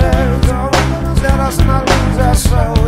says, all that us not lose ourselves.